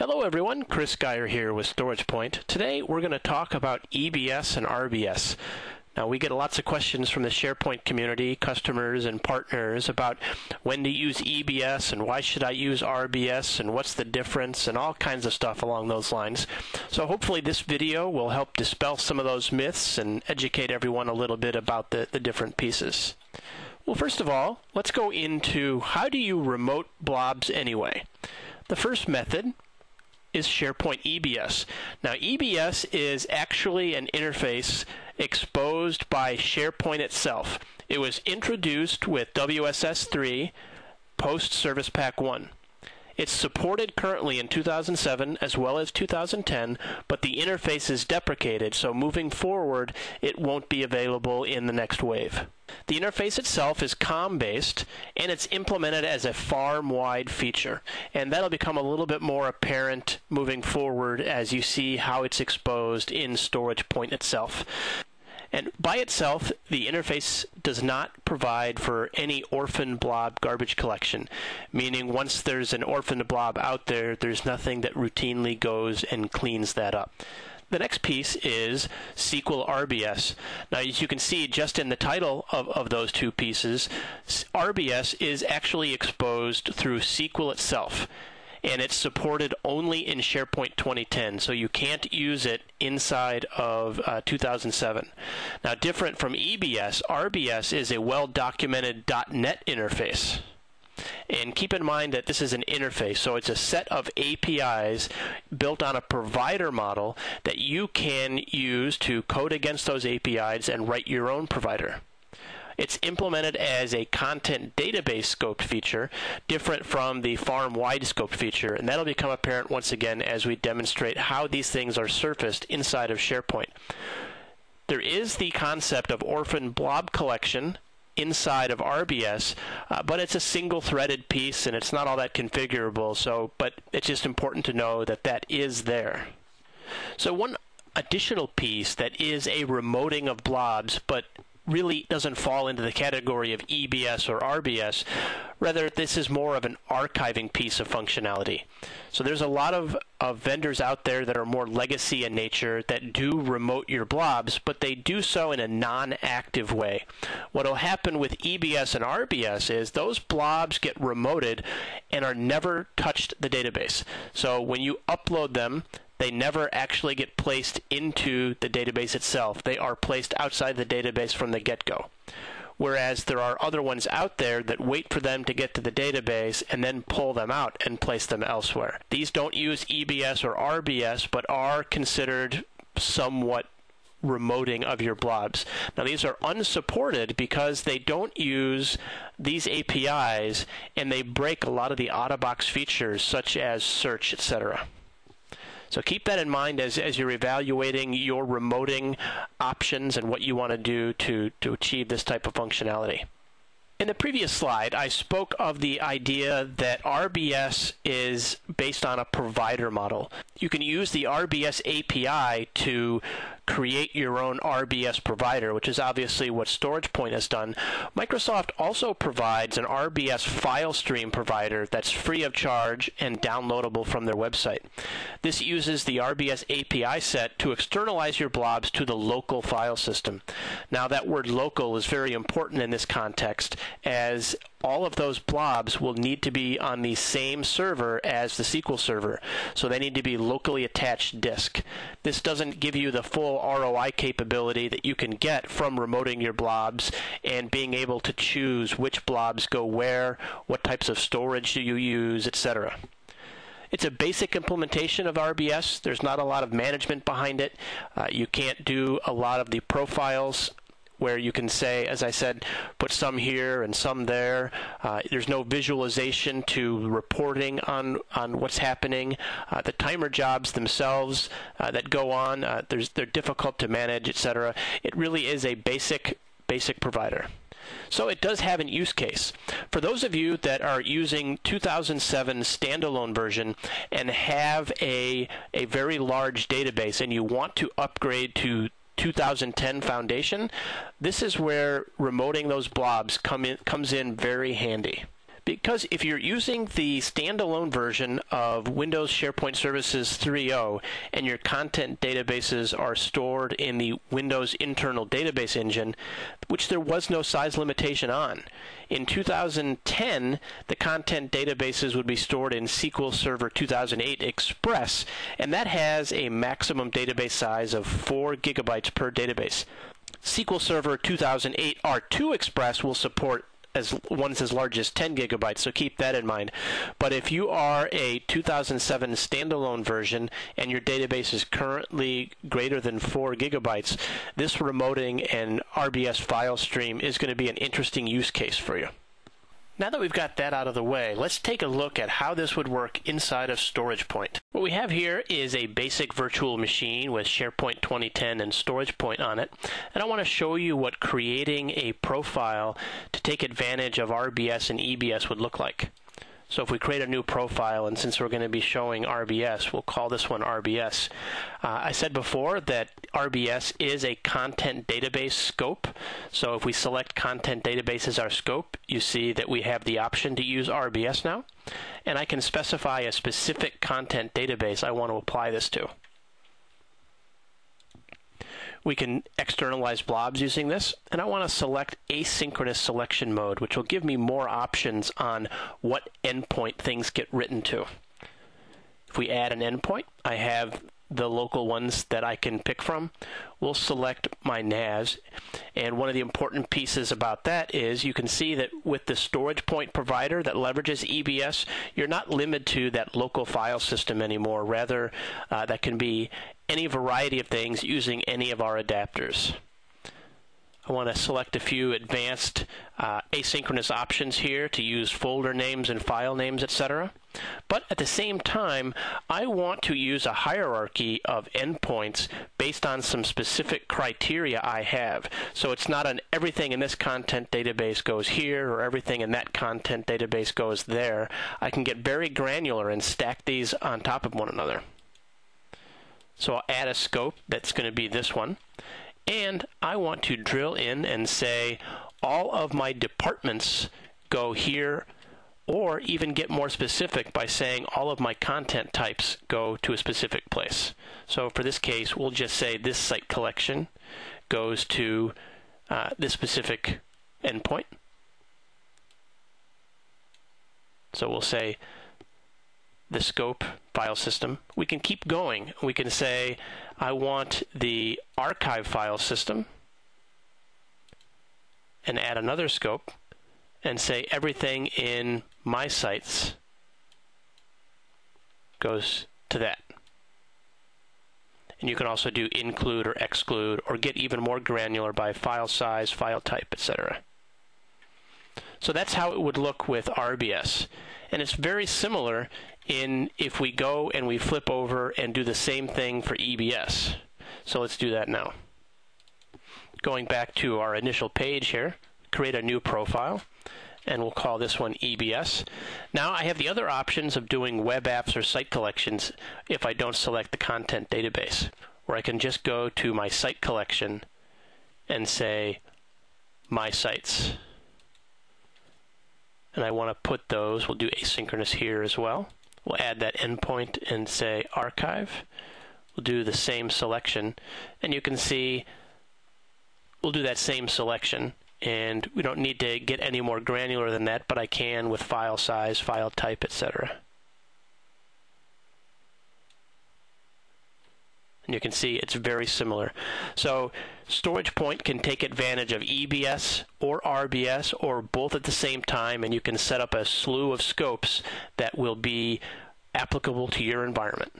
Hello everyone, Chris Geyer here with StoragePoint. Today we're going to talk about EBS and RBS. Now we get lots of questions from the SharePoint community, customers and partners about when to use EBS and why should I use RBS and what's the difference and all kinds of stuff along those lines. So hopefully this video will help dispel some of those myths and educate everyone a little bit about the, the different pieces. Well, first of all, let's go into how do you remote blobs anyway? The first method is SharePoint EBS. Now, EBS is actually an interface exposed by SharePoint itself. It was introduced with WSS3 post Service Pack 1. It's supported currently in 2007 as well as 2010, but the interface is deprecated, so moving forward, it won't be available in the next wave. The interface itself is COM based and it's implemented as a farm wide feature. And that'll become a little bit more apparent moving forward as you see how it's exposed in StoragePoint itself. And by itself, the interface does not provide for any orphan blob garbage collection, meaning once there's an orphan blob out there, there's nothing that routinely goes and cleans that up. The next piece is SQL RBS. Now, as you can see just in the title of, of those two pieces, RBS is actually exposed through SQL itself and it's supported only in SharePoint 2010, so you can't use it inside of uh, 2007. Now, different from EBS, RBS is a well documented .NET interface. And keep in mind that this is an interface, so it's a set of APIs built on a provider model that you can use to code against those APIs and write your own provider. It's implemented as a content database scoped feature, different from the farm wide scoped feature, and that'll become apparent once again as we demonstrate how these things are surfaced inside of SharePoint. There is the concept of orphan blob collection inside of RBS, uh, but it's a single threaded piece and it's not all that configurable. So, but it's just important to know that that is there. So one additional piece that is a remoting of blobs, but really doesn't fall into the category of EBS or RBS. Rather, this is more of an archiving piece of functionality. So there's a lot of, of vendors out there that are more legacy in nature that do remote your blobs, but they do so in a non-active way. What will happen with EBS and RBS is those blobs get remoted and are never touched the database. So when you upload them, they never actually get placed into the database itself. They are placed outside the database from the get go. Whereas there are other ones out there that wait for them to get to the database and then pull them out and place them elsewhere. These don't use EBS or RBS, but are considered somewhat remoting of your blobs. Now, these are unsupported because they don't use these APIs and they break a lot of the out of box features such as search, etc. So keep that in mind as, as you're evaluating your remoting options and what you want to do to, to achieve this type of functionality. In the previous slide, I spoke of the idea that RBS is based on a provider model. You can use the RBS API to create your own RBS provider, which is obviously what StoragePoint has done. Microsoft also provides an RBS file stream provider that's free of charge and downloadable from their website. This uses the RBS API set to externalize your blobs to the local file system. Now, that word local is very important in this context as all of those blobs will need to be on the same server as the SQL server. So they need to be locally attached disk. This doesn't give you the full ROI capability that you can get from remoting your blobs and being able to choose which blobs go where, what types of storage do you use, etc. It's a basic implementation of RBS. There's not a lot of management behind it. Uh, you can't do a lot of the profiles where you can say, as I said, put some here and some there. Uh, there's no visualization to reporting on, on what's happening. Uh, the timer jobs themselves uh, that go on, uh, they're difficult to manage, etc. It really is a basic basic provider. So it does have an use case. For those of you that are using 2007 standalone version and have a, a very large database and you want to upgrade to 2010 foundation, this is where remoting those blobs come in, comes in very handy because if you're using the standalone version of Windows SharePoint Services 3.0 and your content databases are stored in the Windows internal database engine, which there was no size limitation on. In 2010, the content databases would be stored in SQL Server 2008 Express, and that has a maximum database size of 4 gigabytes per database. SQL Server 2008 R2 Express will support as ones as large as 10 gigabytes, so keep that in mind. But if you are a 2007 standalone version and your database is currently greater than 4 gigabytes, this remoting and RBS file stream is going to be an interesting use case for you. Now that we've got that out of the way, let's take a look at how this would work inside of StoragePoint. What we have here is a basic virtual machine with SharePoint 2010 and StoragePoint on it. And I want to show you what creating a profile to take advantage of RBS and EBS would look like. So if we create a new profile, and since we're going to be showing RBS, we'll call this one RBS. Uh, I said before that RBS is a content database scope. So if we select content database as our scope, you see that we have the option to use RBS now. And I can specify a specific content database I want to apply this to. We can externalize blobs using this, and I want to select asynchronous selection mode, which will give me more options on what endpoint things get written to. If we add an endpoint, I have the local ones that I can pick from. We'll select my NAS. And one of the important pieces about that is you can see that with the StoragePoint provider that leverages EBS, you're not limited to that local file system anymore. Rather, uh, that can be any variety of things using any of our adapters. I want to select a few advanced uh, asynchronous options here to use folder names and file names, etc. But at the same time, I want to use a hierarchy of endpoints based on some specific criteria I have. So it's not an everything in this content database goes here or everything in that content database goes there. I can get very granular and stack these on top of one another. So I'll add a scope that's going to be this one. And I want to drill in and say all of my departments go here or even get more specific by saying all of my content types go to a specific place. So for this case, we'll just say this site collection goes to uh, this specific endpoint. So we'll say the scope file system, we can keep going. We can say, I want the archive file system and add another scope and say everything in my sites goes to that. And you can also do include or exclude or get even more granular by file size, file type, etc. So that's how it would look with RBS. And it's very similar in if we go and we flip over and do the same thing for EBS. So let's do that now. Going back to our initial page here, create a new profile and we'll call this one EBS. Now I have the other options of doing web apps or site collections if I don't select the content database, where I can just go to my site collection and say my sites. And I want to put those, we'll do asynchronous here as well. We'll add that endpoint and say archive. We'll do the same selection, and you can see we'll do that same selection and we don't need to get any more granular than that, but I can with file size, file type, etc. And you can see it's very similar. So StoragePoint can take advantage of EBS or RBS or both at the same time, and you can set up a slew of scopes that will be applicable to your environment.